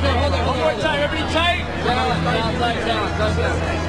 more time. Hold on. One more time. Everybody tight. Down, down, tight, down. down, down.